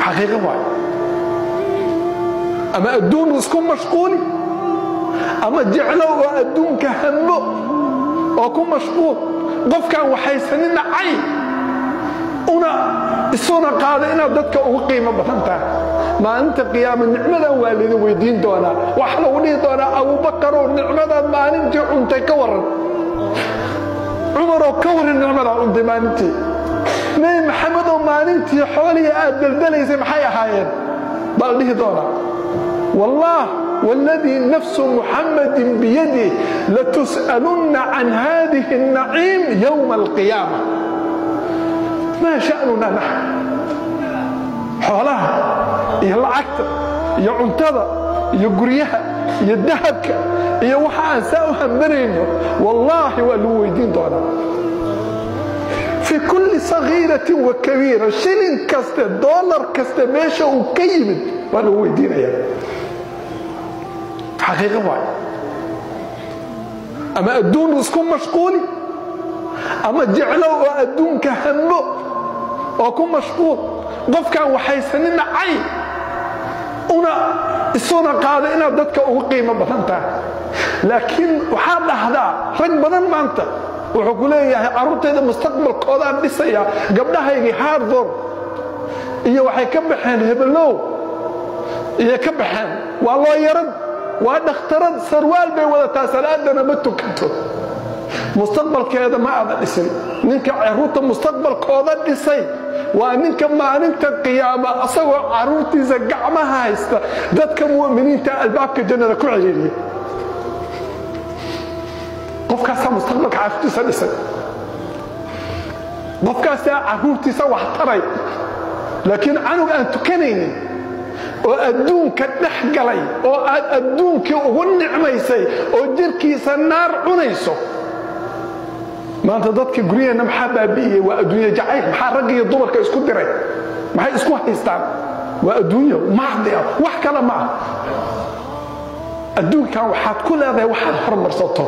حقيقة معينة أما أدون رزقكم مشغول أما جعلوا وأدون كهم وأكون مشغول قف كان وحيسنين عي أنا السنة قال إنا بدك أبدتك أقيمة بطنتا ما أنت قيام النعمة والذي ويدين دونا. وحلو لي دونا أبو بكر النعمة ما أنت أنت كورن. عمر كورن النعمة أنت ما أنتي نبي محمد وما ننتي حولي أدل دلي زي محايا حايا بل به دورا والله والذي نفس محمد بيده لتسألن عن هذه النعيم يوم القيامة. ما شأننا نحن؟ حولها. يلا عكتر يعنتظى يقريها يدهبك يوحى ساوها مرينه والله والويدين دورا في كل صغيرة وكبيرة. شلن كسته دولار كسته ميشا وكيمد وأنا ويدين يا حقيقة واي أما أدون رزقكم مشغولي أما جعلوا أدون كهمو وكم مشغول. قف كان وحيسنين عي una isuna qaada inaad dadka ugu qiimo badan tahay laakiin waxaad dhahdaa rag badan maanta wuxuu ku leeyahay carruurtayda mustaqbalkoodaan dhisaya gabdhahaygii harvard iyo waxay ka baxeen hebelow iyo ka baxeen waa looyarad waa dhakhtarad sarwaal bay wadataa salaadana ma tukanto. Mustaqbalkeeda ma aada dhisin. Ninka carruurta mustaqbalkooda dhisay waa ninka maalinta qiyaama asagoo carruurtiisa gacmaha haysta. Dadka mu'miniinta albaabka jannada ku mustaqbalka carruurtiisa dhisay qofkaasaa carruurtiisa wax taray laakiin canug aan tukanaynin oo adduunka dhex galay oo aad adduunkii ugu nicmaysay oo jirkiisa naar cunayso maanta dadka guryaheenna maxaa baabi'iyey waa adduunye jacayl maxaa ragga iyo dumarka isku diray maxay isku haystaan waa adduunyo maxdi ah wax kale ma ah adduunkan waxaad ku leedahay waxaad hormarsato